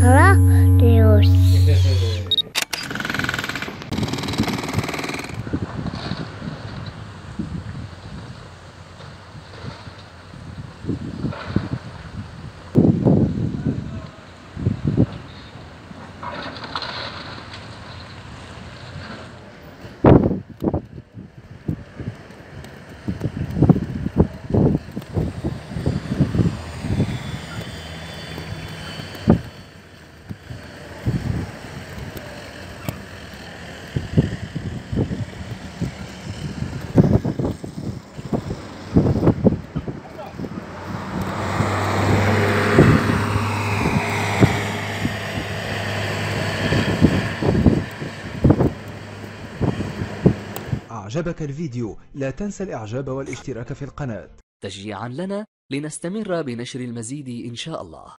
から、レオシ。أعجبك الفيديو. لا تنسى الإعجاب والاشتراك في القناة. تشجيعا لنا لنستمر بنشر المزيد إن شاء الله.